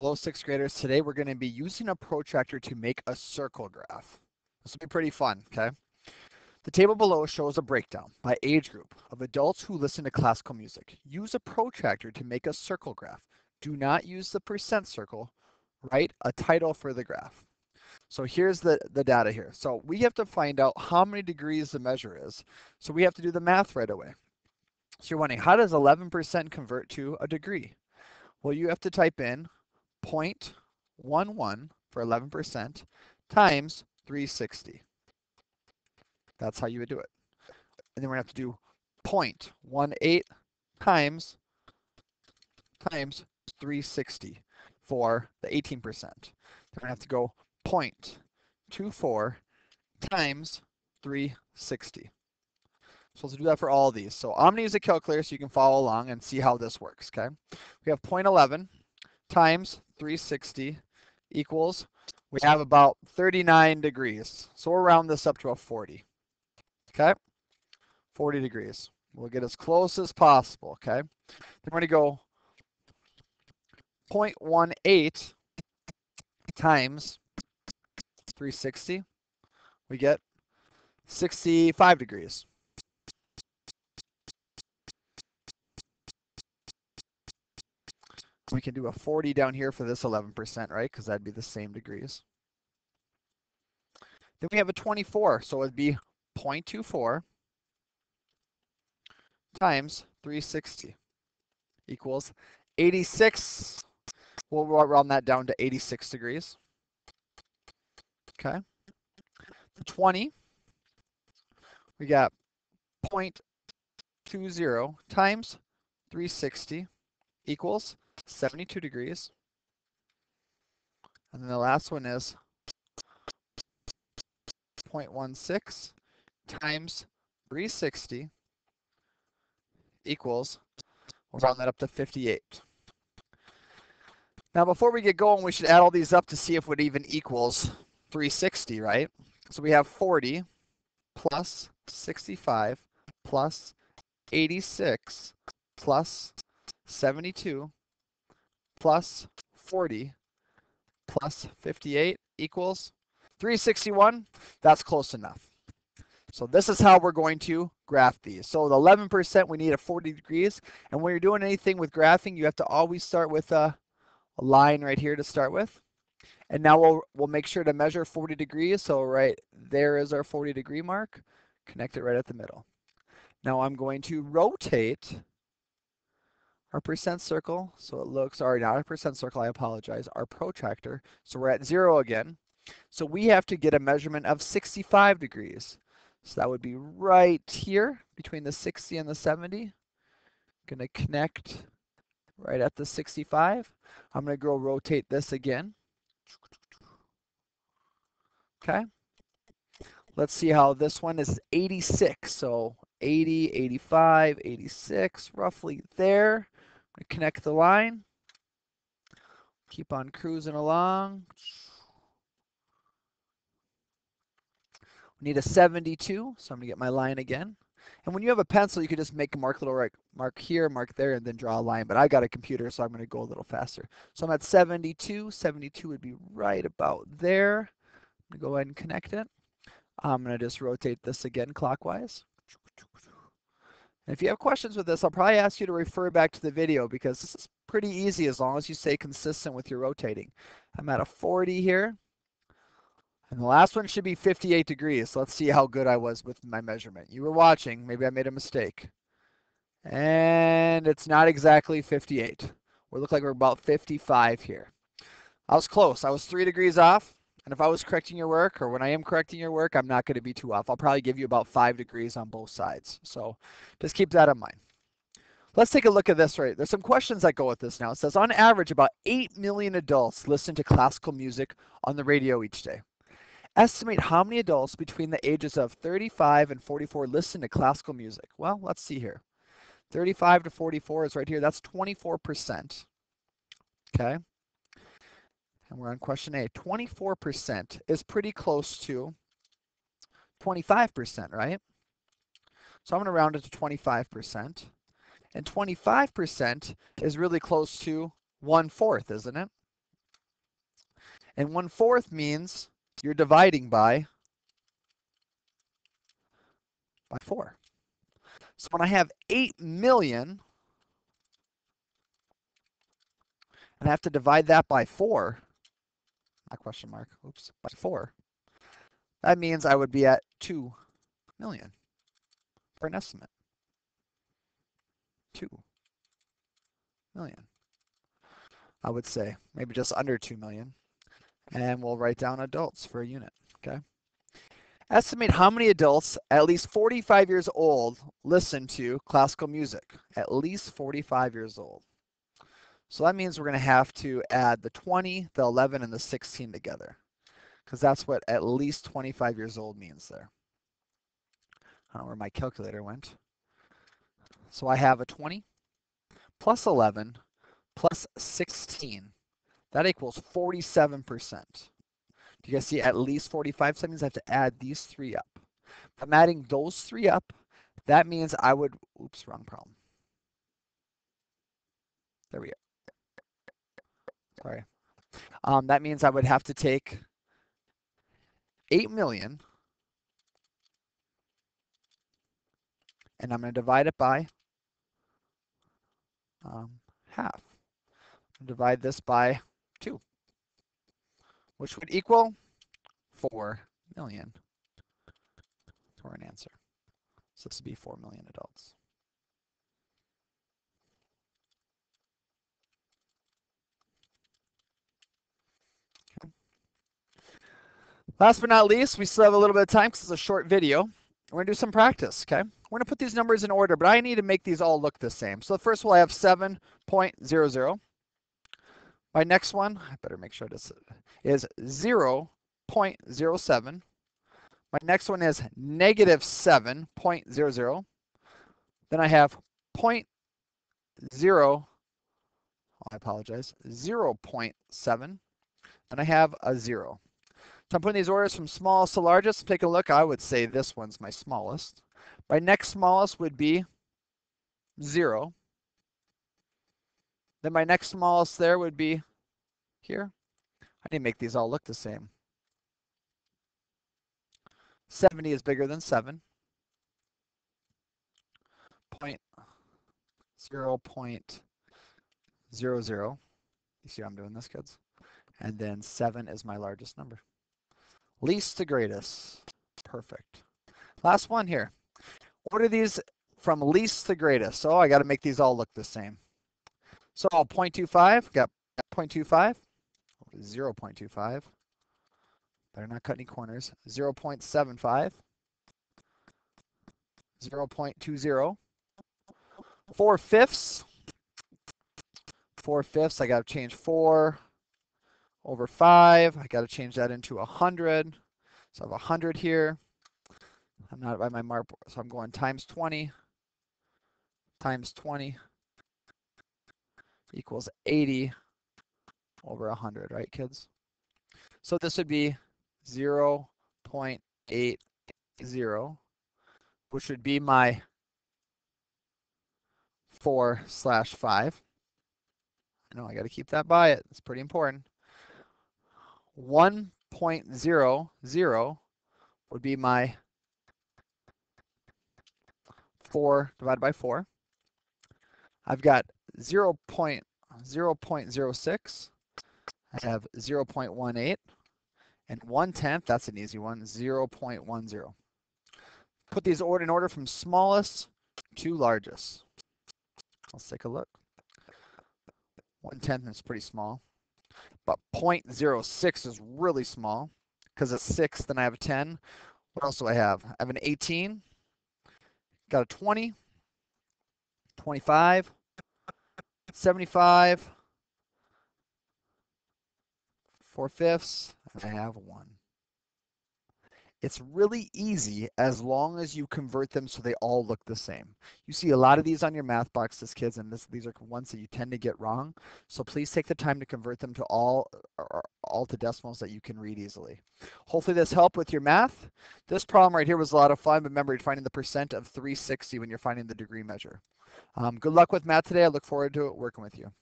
Hello, sixth graders. Today we're going to be using a protractor to make a circle graph. This will be pretty fun, okay? The table below shows a breakdown by age group of adults who listen to classical music. Use a protractor to make a circle graph. Do not use the percent circle. Write a title for the graph. So here's the, the data here. So we have to find out how many degrees the measure is. So we have to do the math right away. So you're wondering, how does 11% convert to a degree? Well, you have to type in 0.11 for 11% times 360. That's how you would do it. And then we're going to have to do 0.18 times times 360 for the 18%. Then we're going to have to go 0.24 times 360. So let's do that for all of these. So I'm going to use a calculator so you can follow along and see how this works, okay? We have 0.11 times 360 equals, we have about 39 degrees. So we'll round this up to a 40. Okay? 40 degrees. We'll get as close as possible, okay? Then we're going to go 0.18 times 360. We get 65 degrees. We can do a 40 down here for this 11%, right? Because that'd be the same degrees. Then we have a 24, so it'd be 0.24 times 360 equals 86. We'll round that down to 86 degrees. Okay. The 20, we got 0.20 times 360 equals 72 degrees. And then the last one is 0.16 times 360 equals, we'll round that up to 58. Now before we get going, we should add all these up to see if it even equals 360, right? So we have 40 plus 65 plus 86 plus 72 plus 40 plus 58 equals 361. That's close enough. So this is how we're going to graph these. So the 11%, we need a 40 degrees. And when you're doing anything with graphing, you have to always start with a, a line right here to start with. And now we'll, we'll make sure to measure 40 degrees. So right there is our 40 degree mark. Connect it right at the middle. Now I'm going to rotate our percent circle. So it looks, sorry, not a percent circle, I apologize, our protractor. So we're at zero again. So we have to get a measurement of 65 degrees. So that would be right here between the 60 and the 70. Going to connect right at the 65. I'm going to go rotate this again. Okay. Let's see how this one is 86. So 80, 85, 86, roughly there connect the line. Keep on cruising along. We need a 72, so I'm gonna get my line again. And when you have a pencil, you can just make a mark little right, mark here, mark there, and then draw a line. But I got a computer, so I'm gonna go a little faster. So I'm at 72. 72 would be right about there. I'm gonna go ahead and connect it. I'm gonna just rotate this again clockwise. And if you have questions with this, I'll probably ask you to refer back to the video because this is pretty easy as long as you stay consistent with your rotating. I'm at a 40 here. And the last one should be 58 degrees. Let's see how good I was with my measurement. You were watching. Maybe I made a mistake. And it's not exactly 58. We look like we're about 55 here. I was close. I was three degrees off. And if I was correcting your work or when I am correcting your work, I'm not going to be too off. I'll probably give you about five degrees on both sides. So just keep that in mind. Let's take a look at this right. There's some questions that go with this now. It says on average, about 8 million adults listen to classical music on the radio each day. Estimate how many adults between the ages of 35 and 44 listen to classical music. Well, let's see here. 35 to 44 is right here. That's 24%. Okay and we're on question A, 24% is pretty close to 25%, right? So I'm going to round it to 25%. And 25% is really close to one fourth, isn't it? And one fourth means you're dividing by by four. So when I have 8 million, and I have to divide that by four, not question mark, oops, by four, that means I would be at 2 million for an estimate. 2 million. I would say maybe just under 2 million. And we'll write down adults for a unit, okay? Estimate how many adults at least 45 years old listen to classical music. At least 45 years old. So that means we're going to have to add the 20, the 11, and the 16 together. Because that's what at least 25 years old means there. I don't know where my calculator went. So I have a 20 plus 11 plus 16. That equals 47%. Do you guys see at least 45 means I have to add these three up. If I'm adding those three up, that means I would, oops, wrong problem. There we go. Sorry. Um, that means I would have to take 8 million and I'm going to divide it by um, half. Divide this by 2 which would equal 4 million for an answer. So this would be 4 million adults. Last but not least, we still have a little bit of time because it's a short video. We're going to do some practice, okay? We're going to put these numbers in order, but I need to make these all look the same. So the first one I have 7.00. My next one, I better make sure this is 0.07. My next one is negative 7.00. Then I have 0.0, I apologize, 0.7. And I have a 0. So I'm putting these orders from smallest to largest. Take a look. I would say this one's my smallest. My next smallest would be 0. Then my next smallest there would be here. I need to make these all look the same. 70 is bigger than 7. Point zero point zero zero. You see how I'm doing this, kids? And then 7 is my largest number. Least to greatest. Perfect. Last one here. What are these from least to greatest? So I got to make these all look the same. So 0.25, got 0.25. 0.25. Better not cut any corners. 0.75. 0.20. 4 fifths. 4 fifths, I got to change 4 over 5. I got to change that into 100. So I have 100 here. I'm not by my mark, so I'm going times 20 times 20 equals 80 over 100, right, kids? So this would be 0 0.80, which would be my 4 slash 5. I know I got to keep that by it. It's pretty important. 1.00 would be my 4 divided by 4. I've got 0. 0.06 I have 0.18 and 1 tenth, that's an easy one, 0.10. Put these order in order from smallest to largest. Let's take a look. 1 tenth is pretty small, but 0.06 is really small because it's 6, then I have a 10. What else do I have? I have an 18, got a 20, 25, 75, 4 fifths, I have 1. It's really easy as long as you convert them so they all look the same. You see a lot of these on your math boxes, kids, and this, these are ones that you tend to get wrong. So please take the time to convert them to all, or all to decimals that you can read easily. Hopefully this helped with your math. This problem right here was a lot of fun. but Remember, you're finding the percent of 360 when you're finding the degree measure. Um, good luck with math today. I look forward to working with you.